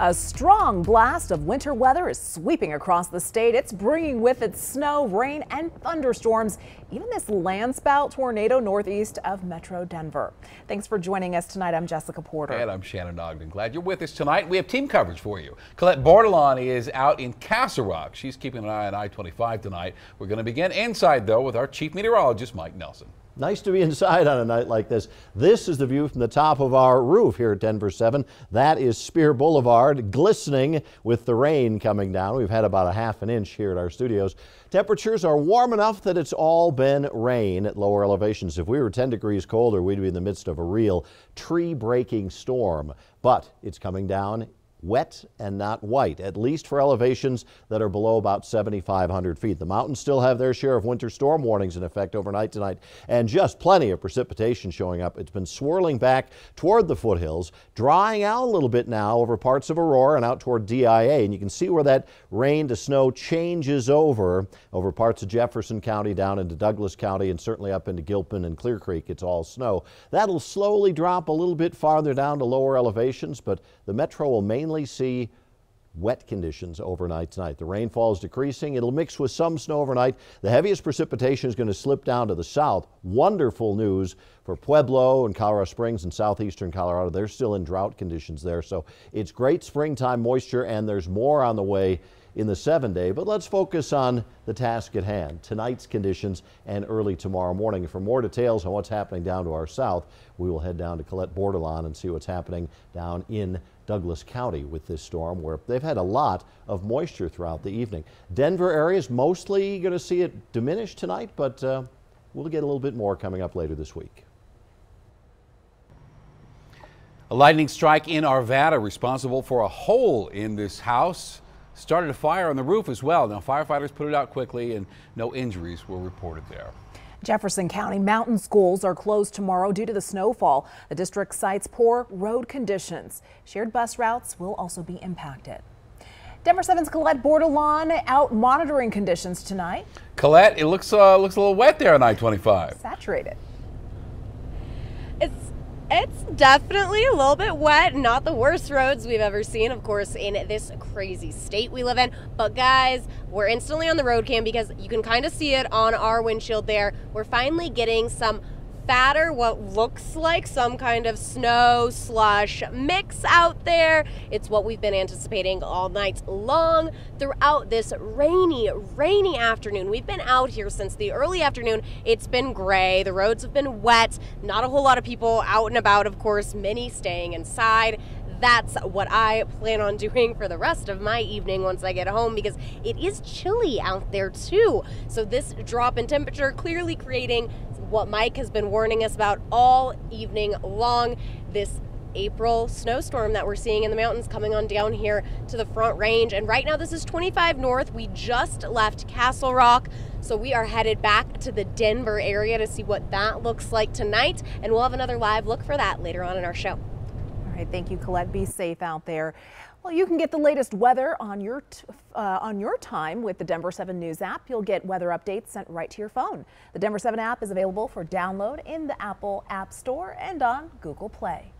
A strong blast of winter weather is sweeping across the state. It's bringing with it snow, rain, and thunderstorms, even this landspout tornado northeast of Metro Denver. Thanks for joining us tonight. I'm Jessica Porter. And I'm Shannon Ogden. Glad you're with us tonight. We have team coverage for you. Colette Bordelon is out in Castle Rock. She's keeping an eye on I-25 tonight. We're going to begin inside, though, with our chief meteorologist, Mike Nelson. Nice to be inside on a night like this. This is the view from the top of our roof here at Denver 7. That is Speer Boulevard, glistening with the rain coming down. We've had about a half an inch here at our studios. Temperatures are warm enough that it's all been rain at lower elevations. If we were 10 degrees colder, we'd be in the midst of a real tree-breaking storm. But it's coming down wet and not white, at least for elevations that are below about 7,500 feet. The mountains still have their share of winter storm warnings in effect overnight tonight, and just plenty of precipitation showing up. It's been swirling back toward the foothills, drying out a little bit now over parts of Aurora and out toward DIA, and you can see where that rain to snow changes over, over parts of Jefferson County down into Douglas County and certainly up into Gilpin and Clear Creek. It's all snow. That'll slowly drop a little bit farther down to lower elevations, but the metro will mainly mainly see wet conditions overnight tonight. The rainfall is decreasing. It'll mix with some snow overnight. The heaviest precipitation is going to slip down to the south. Wonderful news for Pueblo and Colorado Springs and southeastern Colorado. They're still in drought conditions there. So it's great springtime moisture and there's more on the way in the seven day. But let's focus on the task at hand, tonight's conditions and early tomorrow morning. For more details on what's happening down to our south, we will head down to Colette Bordelon and see what's happening down in Douglas County with this storm where they've had a lot of moisture throughout the evening. Denver area is mostly going to see it diminish tonight, but uh, we'll get a little bit more coming up later this week. A lightning strike in Arvada responsible for a hole in this house started a fire on the roof as well. Now, firefighters put it out quickly and no injuries were reported there. Jefferson County mountain schools are closed tomorrow due to the snowfall. The district cites poor road conditions. Shared bus routes will also be impacted. Denver 7's Colette Bordelon out monitoring conditions tonight. Colette, it looks uh, looks a little wet there on I-25. Saturated. It's definitely a little bit wet, not the worst roads we've ever seen, of course, in this crazy state we live in. But guys, we're instantly on the road cam because you can kind of see it on our windshield there. We're finally getting some fatter, what looks like some kind of snow slush mix out there. It's what we've been anticipating all night long throughout this rainy, rainy afternoon. We've been out here since the early afternoon. It's been gray, the roads have been wet, not a whole lot of people out and about, of course, many staying inside that's what I plan on doing for the rest of my evening once I get home because it is chilly out there too. So, this drop in temperature clearly creating what Mike has been warning us about all evening long. This April snowstorm that we're seeing in the mountains coming on down here to the front range. And right now, this is 25 north. We just left Castle Rock. So we are headed back to the Denver area to see what that looks like tonight. And we'll have another live look for that later on in our show. Right. Thank you, Colette. Be safe out there. Well, you can get the latest weather on your uh, on your time with the Denver 7 News app. You'll get weather updates sent right to your phone. The Denver 7 app is available for download in the Apple App Store and on Google Play.